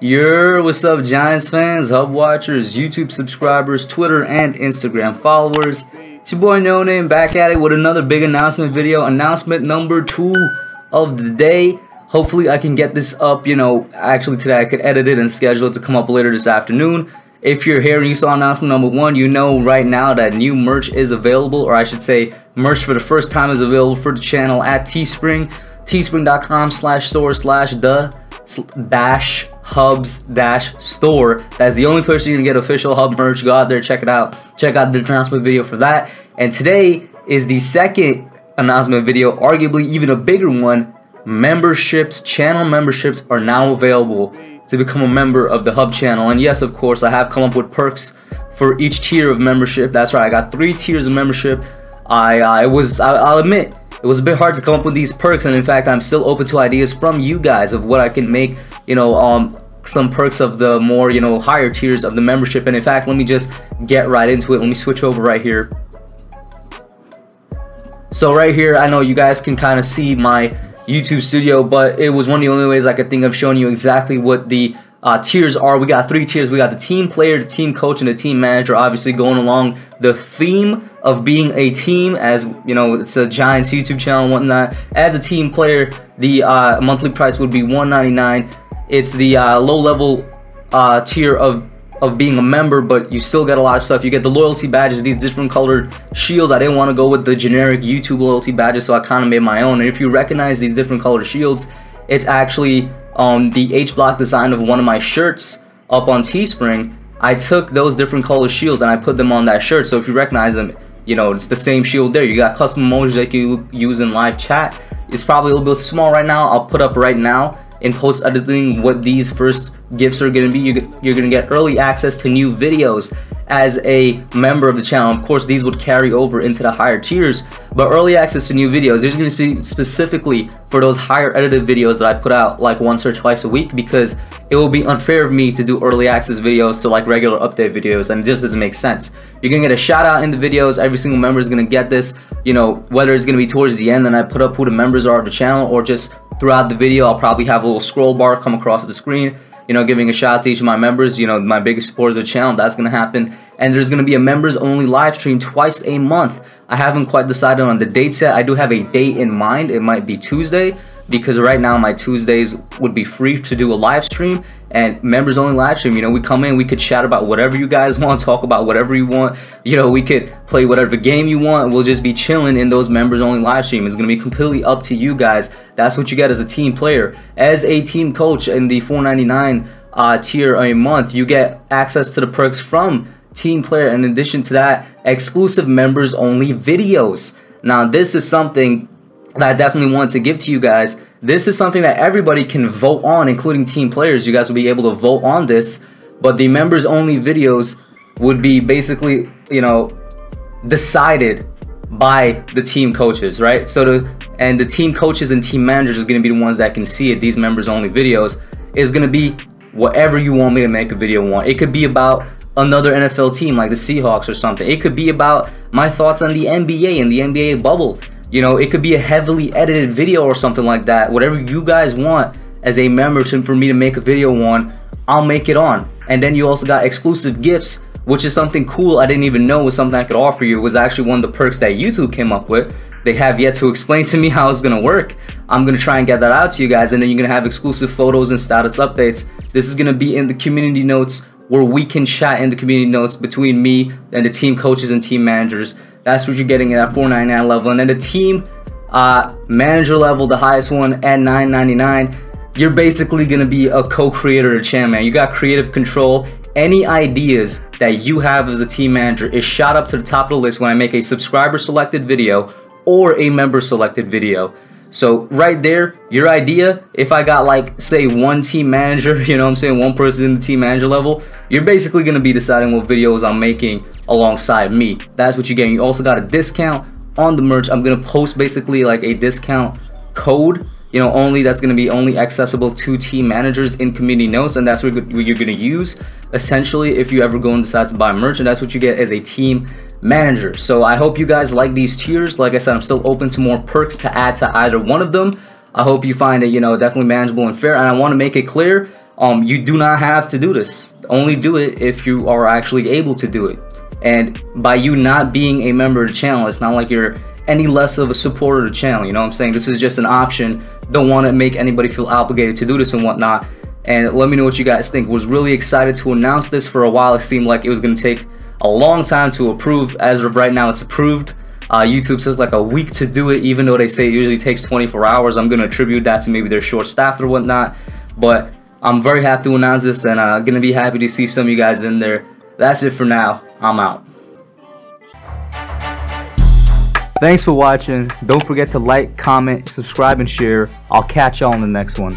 Your what's up, Giants fans, Hub watchers, YouTube subscribers, Twitter and Instagram followers. It's your boy No Name back at it with another big announcement video. Announcement number two of the day. Hopefully, I can get this up. You know, actually today I could edit it and schedule it to come up later this afternoon. If you're here and you saw announcement number one, you know right now that new merch is available, or I should say, merch for the first time is available for the channel at Teespring. Teespring.com slash store slash the dash hubs dash store that's the only place you can get official hub merch. Go out there check it out. Check out the announcement video for that. And today is the second announcement video arguably even a bigger one. Memberships channel memberships are now available to become a member of the hub channel. And yes of course i have come up with perks for each tier of membership. That's right i got three tiers of membership. I i was I, i'll admit it was a bit hard to come up with these perks and in fact i'm still open to ideas from you guys of what i can make you know um some perks of the more you know higher tiers of the membership. And in fact let me just get right into it. Let me switch over right here. So right here i know you guys can kind of see my youtube studio but it was one of the only ways i could think of showing you exactly what the uh, tiers are we got three tiers we got the team player the team coach and the team manager obviously going along the theme of being a team as you know it's a giants youtube channel and whatnot as a team player the uh, monthly price would be 199 it's the uh, low level uh, tier of of being a member, but you still get a lot of stuff. You get the loyalty badges, these different colored shields. I didn't want to go with the generic YouTube loyalty badges, so I kind of made my own. And if you recognize these different colored shields, it's actually um, the H-block design of one of my shirts up on Teespring. I took those different colored shields and I put them on that shirt. So if you recognize them, you know, it's the same shield there. You got custom emojis that you use in live chat. It's probably a little bit small right now. I'll put up right now in post editing what these first gifts are going to be. You're going to get early access to new videos as a member of the channel. Of course, these would carry over into the higher tiers, but early access to new videos, there's going to be specifically for those higher edited videos that I put out like once or twice a week because it will be unfair of me to do early access videos to like regular update videos and it just doesn't make sense. You're going to get a shout out in the videos. Every single member is going to get this, you know, whether it's going to be towards the end and I put up who the members are of the channel or just throughout the video, I'll probably have a little scroll bar come across the screen you know, giving a shout out to each of my members, you know, my biggest supporters of the channel, that's going to happen. And there's going to be a members only live stream twice a month. I haven't quite decided on the dates yet. I do have a date in mind. It might be Tuesday because right now my Tuesdays would be free to do a live stream and members only live stream. You know, we come in, we could chat about whatever you guys want, talk about whatever you want. You know, we could play whatever game you want. We'll just be chilling in those members only live stream. It's to be completely up to you guys. That's what you get as a team player. As a team coach in the 499 uh, tier a month, you get access to the perks from team player. In addition to that, exclusive members only videos. Now, this is something that I definitely want to give to you guys. This is something that everybody can vote on, including team players. You guys will be able to vote on this, but the members only videos would be basically, you know, decided by the team coaches, right? So the and the team coaches and team managers are going to be the ones that can see it. These members only videos is going to be whatever you want me to make a video on. It could be about another NFL team like the Seahawks or something. It could be about my thoughts on the NBA and the NBA bubble. You know, it could be a heavily edited video or something like that. Whatever you guys want as a member for me to make a video on, I'll make it on. And then you also got exclusive gifts, which is something cool I didn't even know was something I could offer you. It was actually one of the perks that YouTube came up with. They have yet to explain to me how it's gonna work. I'm gonna try and get that out to you guys, and then you're gonna have exclusive photos and status updates. This is gonna be in the community notes where we can chat in the community notes between me and the team coaches and team managers. That's what you're getting at 499 level. And then the team uh, manager level, the highest one at 999, you're basically gonna be a co-creator of channel, man. You got creative control. Any ideas that you have as a team manager is shot up to the top of the list when I make a subscriber selected video or a member selected video. So right there, your idea, if I got like say one team manager, you know I'm saying, one person in the team manager level, you're basically gonna be deciding what videos I'm making alongside me. That's what you're getting. You also got a discount on the merch. I'm gonna post basically like a discount code you know only that's to be only accessible to team managers in community notes and that's what you're to use essentially if you ever go and decide to buy merch and that's what you get as a team manager so i hope you guys like these tiers like i said i'm still open to more perks to add to either one of them i hope you find it you know definitely manageable and fair and i want to make it clear um, you do not have to do this. Only do it if you are actually able to do it. And by you not being a member of the channel, it's not like you're any less of a supporter of the channel. You know what I'm saying? This is just an option. Don't want to make anybody feel obligated to do this and whatnot. And let me know what you guys think. Was really excited to announce this for a while. It seemed like it was going to take a long time to approve. As of right now, it's approved. Uh, YouTube took like a week to do it, even though they say it usually takes 24 hours. I'm going to attribute that to maybe they're short-staffed or whatnot. But I'm very happy to announce this and I'm uh, going to be happy to see some of you guys in there. That's it for now. I'm out. Thanks for watching. Don't forget to like, comment, subscribe, and share. I'll catch y'all in the next one.